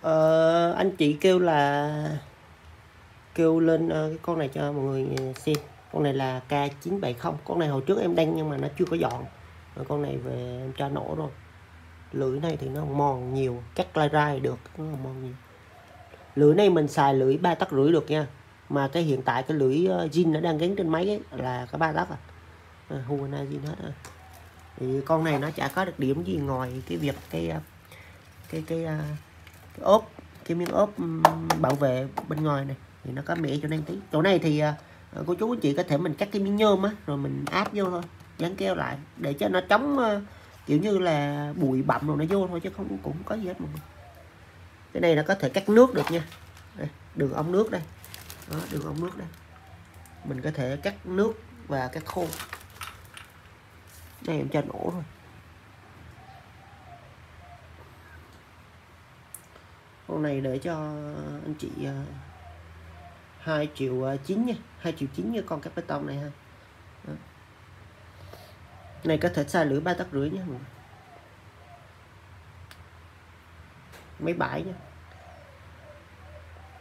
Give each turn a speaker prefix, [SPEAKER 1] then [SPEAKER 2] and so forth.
[SPEAKER 1] ờ, anh chị kêu là kêu lên uh, cái con này cho mọi người xem. Con này là K970 con này hồi trước em đăng nhưng mà nó chưa có dọn. Rồi con này về em cho nổ rồi. Lưỡi này thì nó mòn nhiều cắt lai rai được nó mòn nhiều. Lưỡi này mình xài lưỡi ba tấc rưỡi được nha. Mà cái hiện tại cái lưỡi ờ, zin nó đang gắn trên máy ấy, là cái ba tấc à, à zin hết à. thì con này nó chả có được điểm gì ngoài cái việc cái ờ, cái cái, cái, cái ốp cái miếng ốp bảo vệ bên ngoài này thì nó có mẻ cho nên tí. Chỗ này thì uh, cô chú anh chị có thể mình cắt cái miếng nhôm á rồi mình áp vô thôi dán keo lại để cho nó chống uh, kiểu như là bụi bặm rồi nó vô thôi chứ không cũng có gì hết mọi người cái này nó có thể cắt nước được nha. Đây, đường ống nước đây. Đó, đường ống nước đây. Mình có thể cắt nước và cắt khô. Đây em cho nổ thôi. Con này để cho anh chị à, uh, 2 triệu à, 9 nha 2 triệu 9 như con capital bê tông này ha. Đó. này có thể xài lưỡi ba tấc rưỡi nha mấy bãi nha.